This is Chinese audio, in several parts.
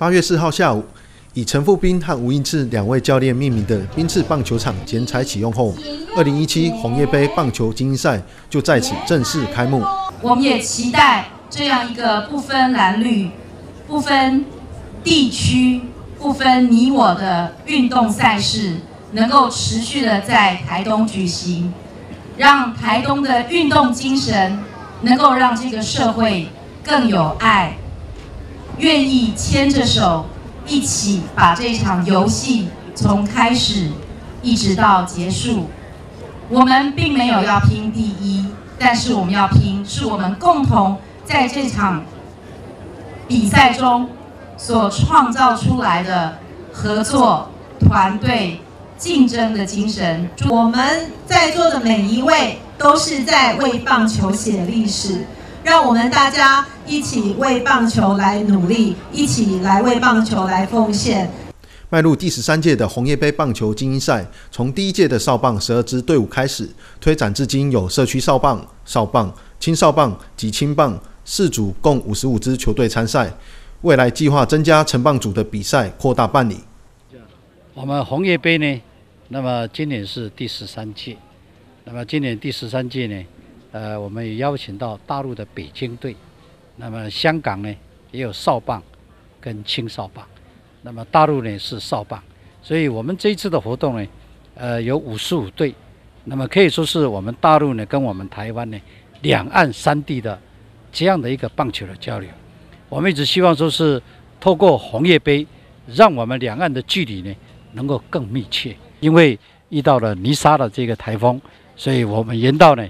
八月四号下午，以陈富斌和吴英志两位教练命名的宾次棒球场剪彩启用后，二零一七红叶杯棒球精英赛就在此正式开幕。我们也期待这样一个不分蓝绿、不分地区、不分你我的运动赛事，能够持续的在台东举行，让台东的运动精神能够让这个社会更有爱，愿意牵着手一起把这场游戏从开始一直到结束。我们并没有要拼第一。但是我们要拼，是我们共同在这场比赛中所创造出来的合作、团队、竞争的精神。我们在座的每一位都是在为棒球写历史，让我们大家一起为棒球来努力，一起来为棒球来奉献。迈入第十三届的红叶杯棒球精英赛，从第一届的少棒十二支队伍开始推展至今，有社区少棒、少棒、青少棒及青棒四组，共五十五支球队参赛。未来计划增加城棒组的比赛，扩大办理。我们红叶杯呢，那么今年是第十三届，那么今年第十三届呢，呃，我们也邀请到大陆的北京队，那么香港呢也有少棒跟青少棒。那么大陆呢是少棒，所以我们这一次的活动呢，呃，有五十五队，那么可以说是我们大陆呢跟我们台湾呢两岸三地的这样的一个棒球的交流。我们一直希望说是透过红叶杯，让我们两岸的距离呢能够更密切。因为遇到了泥沙的这个台风，所以我们沿道呢，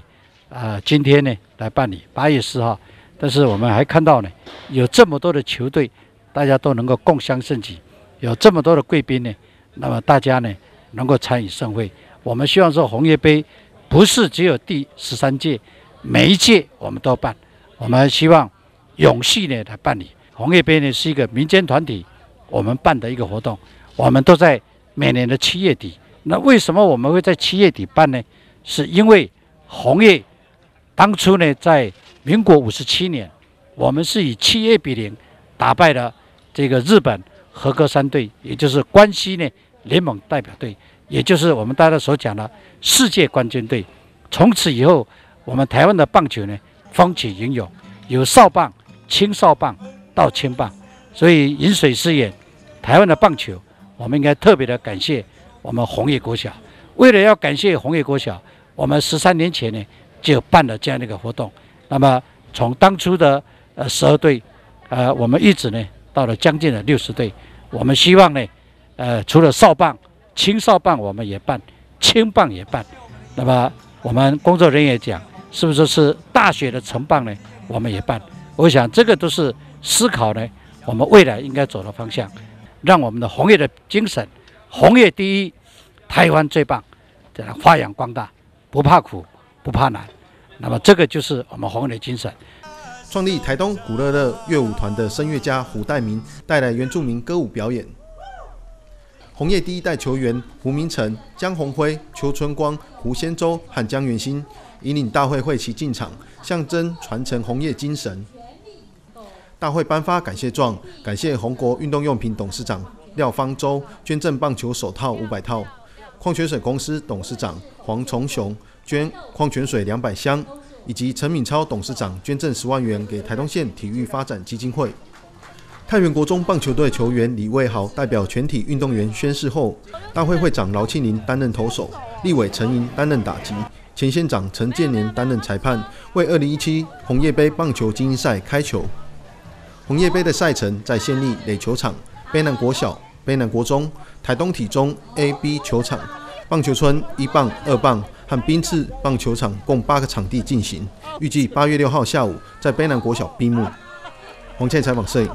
啊，今天呢来办理八月四号，但是我们还看到呢有这么多的球队。大家都能够共襄盛举，有这么多的贵宾呢，那么大家呢能够参与盛会。我们希望说红叶杯不是只有第十三届，每一届我们都办。我们希望永续呢来办理红叶杯呢是一个民间团体我们办的一个活动，我们都在每年的七月底。那为什么我们会在七月底办呢？是因为红叶当初呢在民国五十七年，我们是以七叶比零打败了。这个日本合格山队，也就是关西呢联盟代表队，也就是我们大家所讲的世界冠军队。从此以后，我们台湾的棒球呢风起云涌，有少棒、青少棒到青棒，所以饮水思源，台湾的棒球，我们应该特别的感谢我们红叶国小。为了要感谢红叶国小，我们十三年前呢就办了这样的一个活动。那么从当初的呃十二队，呃我们一直呢。到了将近的六十队，我们希望呢，呃，除了少棒、青少棒，我们也办，青棒也办。那么我们工作人员讲，是不是是大学的成棒呢？我们也办。我想这个都是思考呢，我们未来应该走的方向，让我们的红叶的精神，红叶第一，台湾最棒，这样发扬光大，不怕苦，不怕难。那么这个就是我们红叶的精神。创立台东古乐乐乐舞团的声乐家胡代明带来原住民歌舞表演。红叶第一代球员胡明成、江宏辉、邱春光、胡先洲和江元新引领大会会旗进场，象征传承红叶精神。大会颁发感谢状，感谢红国运动用品董事长廖方舟捐赠棒球手套五百套，矿泉水公司董事长黄崇雄捐矿泉水两百箱。以及陈敏超董事长捐赠十万元给台东县体育发展基金会。太原国中棒球队球员李卫豪代表全体运动员宣誓后，大会会长劳庆林担任投手，立委陈莹担任打击，前县长陈建年担任裁判，为二零一七红叶杯棒球精英赛开球。红叶杯的赛程在县立垒球场、卑南国小、卑南国中、台东体中 A、B 球场、棒球村一棒、二棒。和宾次棒球场共八个场地进行，预计八月六号下午在卑南国小闭幕。黄倩采访摄影。